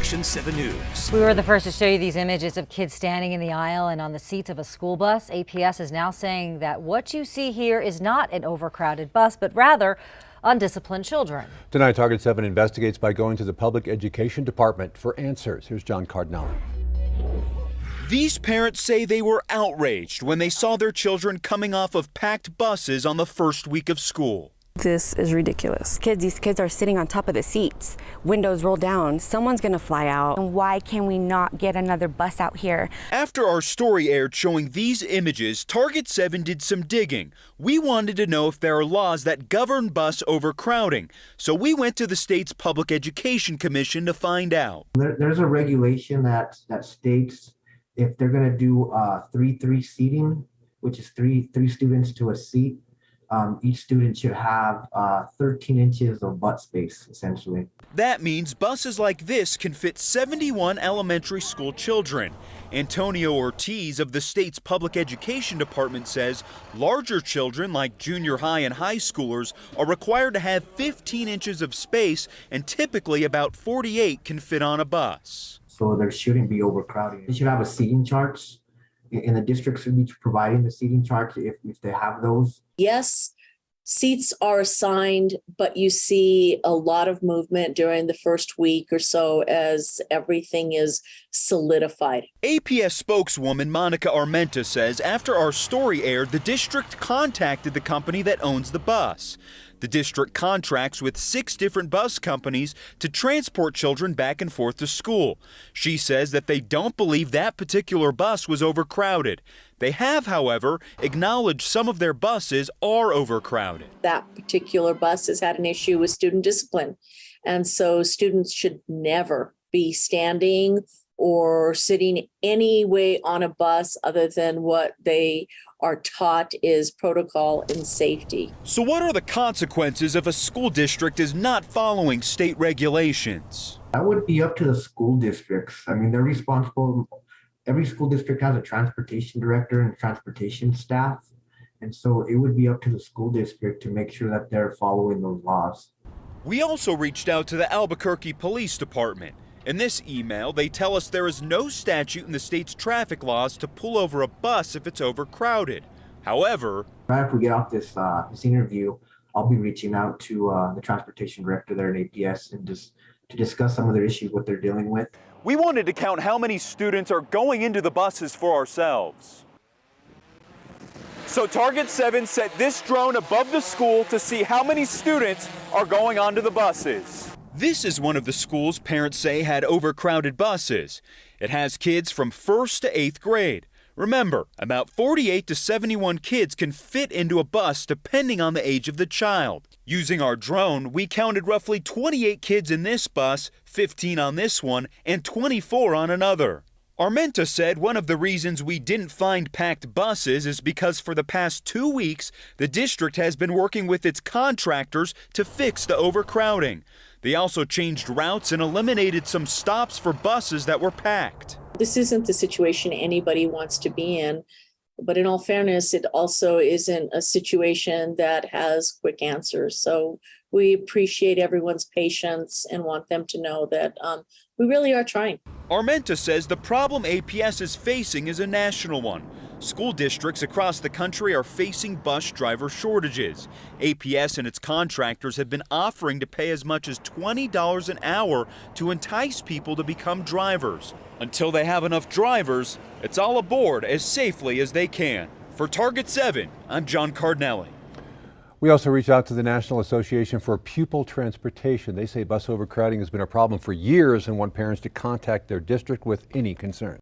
Action 7 News. We were the first to show you these images of kids standing in the aisle and on the seats of a school bus. APS is now saying that what you see here is not an overcrowded bus, but rather undisciplined children. Tonight, Target 7 investigates by going to the Public Education Department for answers. Here's John Cardinale. These parents say they were outraged when they saw their children coming off of packed buses on the first week of school. This is ridiculous. Kids, these kids are sitting on top of the seats, windows rolled down. Someone's gonna fly out. And why can we not get another bus out here? After our story aired showing these images, Target 7 did some digging. We wanted to know if there are laws that govern bus overcrowding, so we went to the state's Public Education Commission to find out. There, there's a regulation that that states if they're gonna do uh, three three seating, which is three three students to a seat, um, each student should have uh, 13 inches of butt space, essentially. That means buses like this can fit 71 elementary school children. Antonio Ortiz of the state's public education department says larger children like junior high and high schoolers are required to have 15 inches of space and typically about 48 can fit on a bus. So there shouldn't be overcrowding. They should have a seating charts and the districts should be providing the seating charts if, if they have those. Yes, seats are assigned, but you see a lot of movement during the first week or so as everything is solidified. APS spokeswoman Monica Armenta says after our story aired, the district contacted the company that owns the bus. The district contracts with six different bus companies to transport children back and forth to school. She says that they don't believe that particular bus was overcrowded. They have, however, acknowledged some of their buses are overcrowded. That particular bus has had an issue with student discipline. And so students should never be standing or sitting any way on a bus other than what they are taught is protocol and safety. So, what are the consequences if a school district is not following state regulations? That would be up to the school districts. I mean, they're responsible. Every school district has a transportation director and transportation staff. And so it would be up to the school district to make sure that they're following those laws. We also reached out to the Albuquerque Police Department. In this email, they tell us there is no statute in the state's traffic laws to pull over a bus if it's overcrowded. However, right after we get off this uh, this interview, I'll be reaching out to uh, the transportation director there at APS and just to discuss some of their issues, what they're dealing with. We wanted to count how many students are going into the buses for ourselves. So Target 7 set this drone above the school to see how many students are going onto the buses. This is one of the schools parents say had overcrowded buses. It has kids from 1st to 8th grade. Remember, about 48 to 71 kids can fit into a bus depending on the age of the child. Using our drone, we counted roughly 28 kids in this bus, 15 on this one, and 24 on another. Armenta said one of the reasons we didn't find packed buses is because for the past two weeks, the district has been working with its contractors to fix the overcrowding. They also changed routes and eliminated some stops for buses that were packed. This isn't the situation anybody wants to be in. But in all fairness, it also isn't a situation that has quick answers. So we appreciate everyone's patience and want them to know that um, we really are trying. Armenta says the problem APS is facing is a national one. School districts across the country are facing bus driver shortages. APS and its contractors have been offering to pay as much as $20 an hour to entice people to become drivers. Until they have enough drivers, it's all aboard as safely as they can. For Target 7, I'm John Cardinale. We also reached out to the National Association for Pupil Transportation. They say bus overcrowding has been a problem for years and want parents to contact their district with any concerns.